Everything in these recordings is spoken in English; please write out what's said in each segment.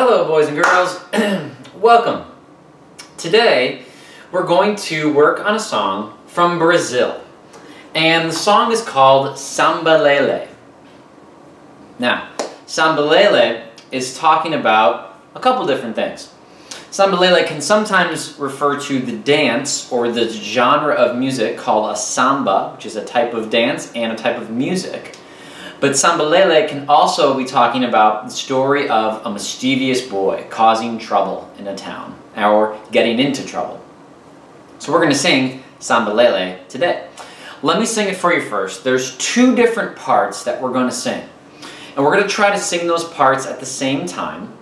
Hello boys and girls, welcome. Today we're going to work on a song from Brazil and the song is called Sambalele. Now, Sambalele is talking about a couple different things. Sambalele can sometimes refer to the dance or the genre of music called a samba, which is a type of dance and a type of music. But Sambalele can also be talking about the story of a mischievous boy causing trouble in a town or getting into trouble. So we're going to sing Sambalele today. Let me sing it for you first. There's two different parts that we're going to sing. And we're going to try to sing those parts at the same time.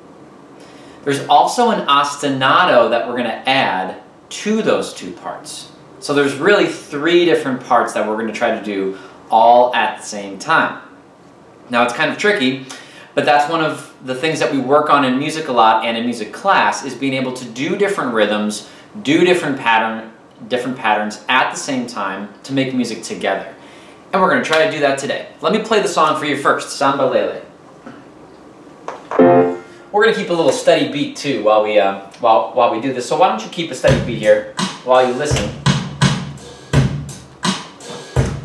There's also an ostinato that we're going to add to those two parts. So there's really three different parts that we're going to try to do all at the same time. Now it's kind of tricky, but that's one of the things that we work on in music a lot and in music class is being able to do different rhythms, do different pattern, different patterns at the same time to make music together. And we're going to try to do that today. Let me play the song for you first, Sambalele. We're going to keep a little steady beat too while we, uh, while, while we do this. So why don't you keep a steady beat here while you listen.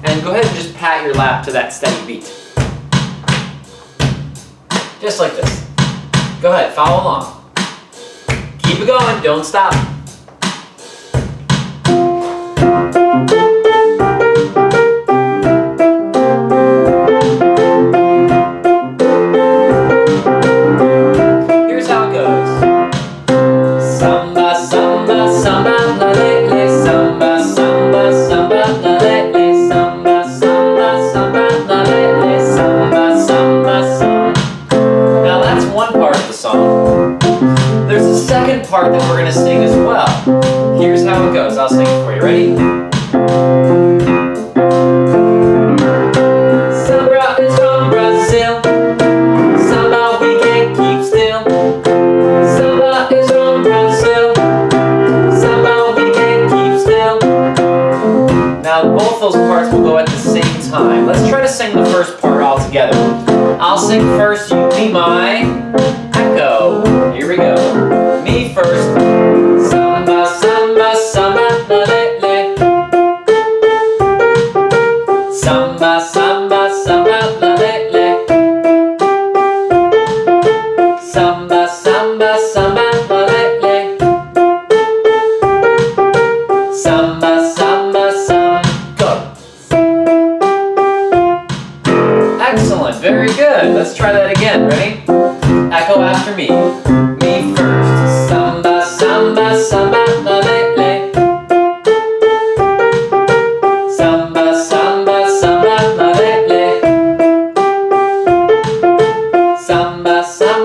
And go ahead and just pat your lap to that steady beat. Just like this. Go ahead, follow along. Keep it going, don't stop. First.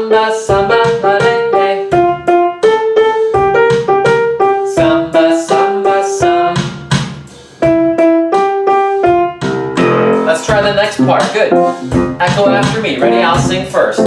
Samba, samba. Let's try the next part. Good. Echo after me. Ready? I'll sing first.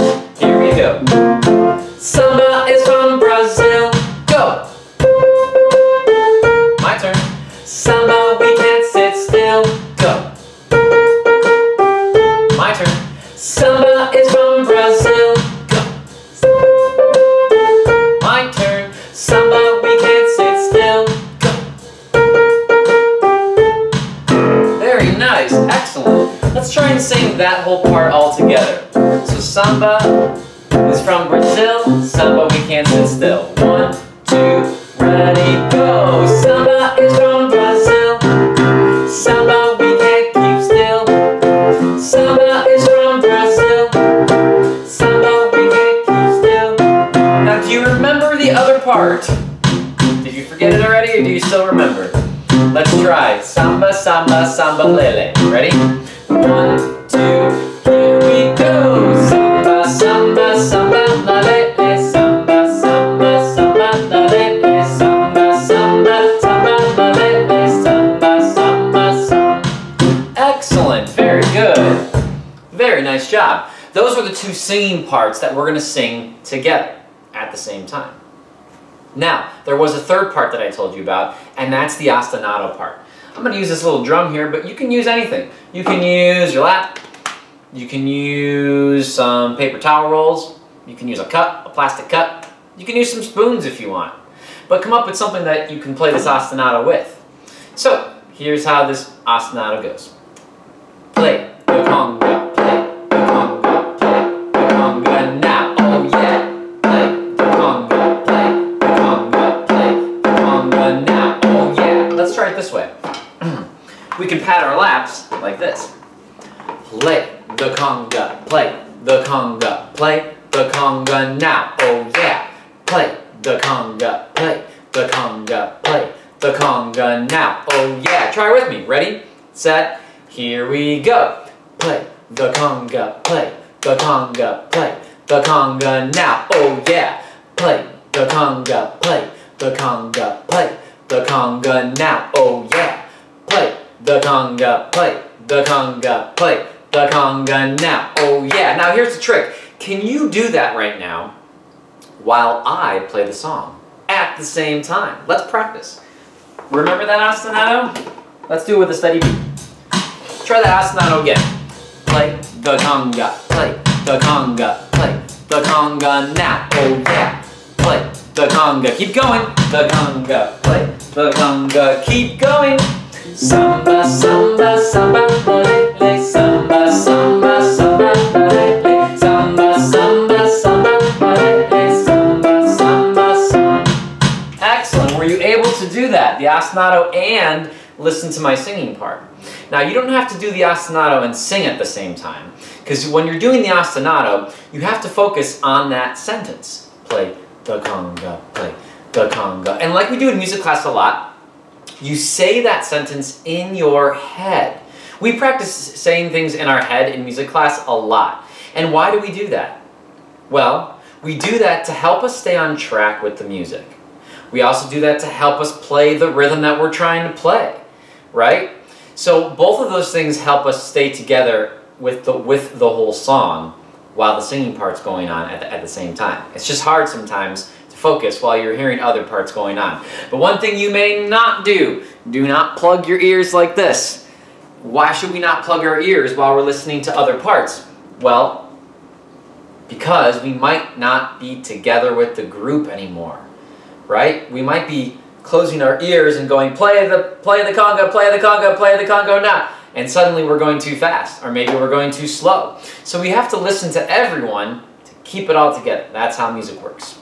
Is from Brazil. Samba, we can't sit still. One, two, ready, go. Samba is from Brazil. Samba, we can't keep still. Samba is from Brazil. Samba, we can't keep still. Now, do you remember the other part? Did you forget it already, or do you still remember? Let's try. Samba, samba, samba, lele. Ready? One, two, Those are the two singing parts that we're going to sing together at the same time. Now, there was a third part that I told you about, and that's the ostinato part. I'm going to use this little drum here, but you can use anything. You can use your lap, you can use some paper towel rolls, you can use a cup, a plastic cup. You can use some spoons if you want. But come up with something that you can play this ostinato with. So, here's how this ostinato goes. Play the conga, pat our laps like this. Play the conga, play the conga, play the conga now, oh yeah. Play the conga, play the conga, play the conga now, oh yeah. Try with me, ready, set, here we go. Play the conga, play the conga, play the conga now, oh yeah. Play the conga, play the conga, play the conga now, oh yeah. The conga, play the conga, play the conga now, oh yeah. Now here's the trick. Can you do that right now while I play the song at the same time? Let's practice. Remember that ostinato? Let's do it with a steady beat. Try that ostinato again. Play the conga, play the conga, play the conga now, oh yeah. Play the conga, keep going. The conga, play the conga, keep going. Samba, samba, samba, lele, samba, samba, samba, lele, samba, samba, samba, lele, samba, samba, samba. Excellent. Were you able to do that? The ostinato and listen to my singing part. Now, you don't have to do the ostinato and sing at the same time, because when you're doing the ostinato, you have to focus on that sentence. Play the conga, play the conga. And like we do in music class a lot, you say that sentence in your head. We practice saying things in our head in music class a lot. And why do we do that? Well, we do that to help us stay on track with the music. We also do that to help us play the rhythm that we're trying to play, right? So both of those things help us stay together with the, with the whole song while the singing part's going on at the, at the same time. It's just hard sometimes focus while you're hearing other parts going on. But one thing you may not do, do not plug your ears like this. Why should we not plug our ears while we're listening to other parts? Well, because we might not be together with the group anymore, right? We might be closing our ears and going, play the, play the conga, play the conga, play the conga now. And suddenly we're going too fast, or maybe we're going too slow. So we have to listen to everyone to keep it all together. That's how music works.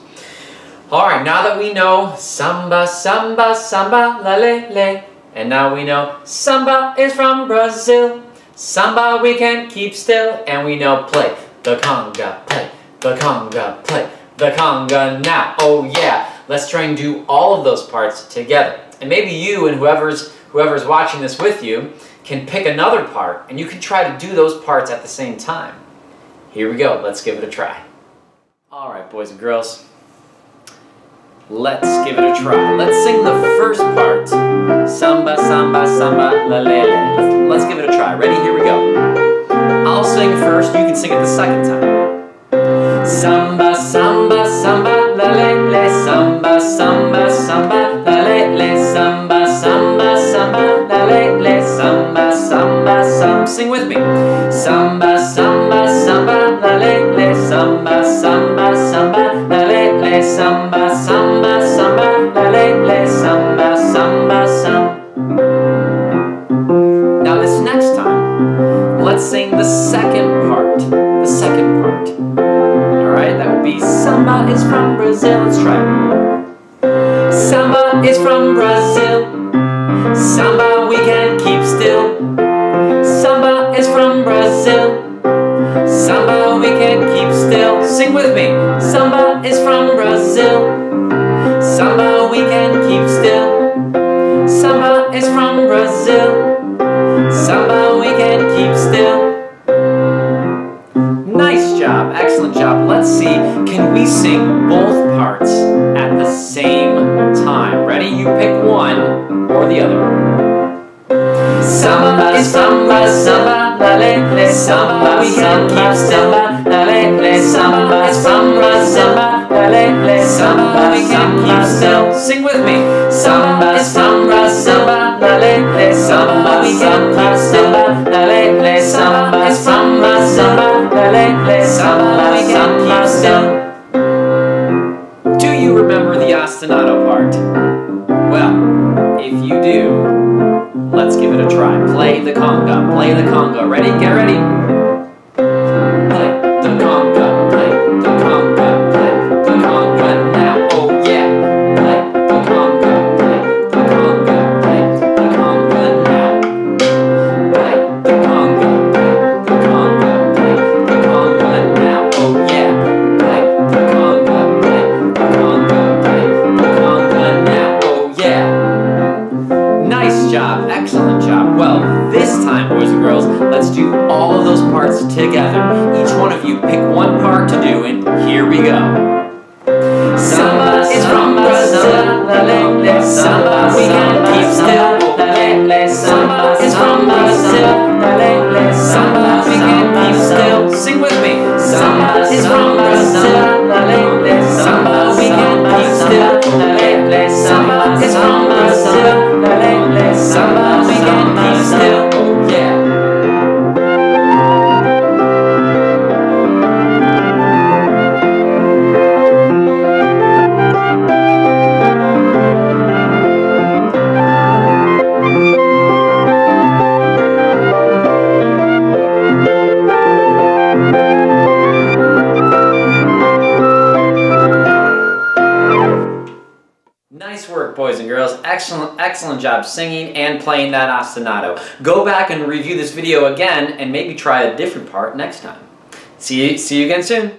All right, now that we know samba, samba, samba, la le le, and now we know samba is from Brazil. Samba we can keep still, and we know play the conga, play the conga, play the conga now. Oh yeah, let's try and do all of those parts together. And maybe you and whoever's whoever's watching this with you can pick another part, and you can try to do those parts at the same time. Here we go. Let's give it a try. All right, boys and girls. Let's give it a try. Let's sing the first part. Samba, samba, samba, la le le. Let's, give it a try. Ready? Here we go. I'll sing first. You can sing it the second time. Samba, samba, samba, la le le. Samba, samba, samba, la le le. Samba, samba, samba, la le le. Samba, samba, samba. Sing with me. Samba, samba, samba, la le le. Samba, samba, samba, la le le. Samba, Samba we can keep still. Sing with me. Samba is from Brazil. Samba we can keep still. Samba is from Brazil. Samba we can keep still. Nice job, excellent job. Let's see, can we sing both parts at the same time? Ready? You pick one or the other. Samba samba, samba, la le le, samba, we can keep still. La le le, samba samba, samba, la le le, samba, we can keep still. Sing with me. Samba samba, samba, la le le, samba, we can keep still. La le le, samba is samba, samba, la le le, samba, we can keep still. ostinato part? Well, if you do, give it a try. Play the conga, play the conga. Ready? Get ready. Together. Each one of you pick one part to do, and here we go. Samba is from Brazil, samba we can keep still. Samba is from Brazil, samba we can keep still. Sing with me. Samba is from Excellent, excellent job singing and playing that ostinato. Go back and review this video again and maybe try a different part next time. See you, see you again soon.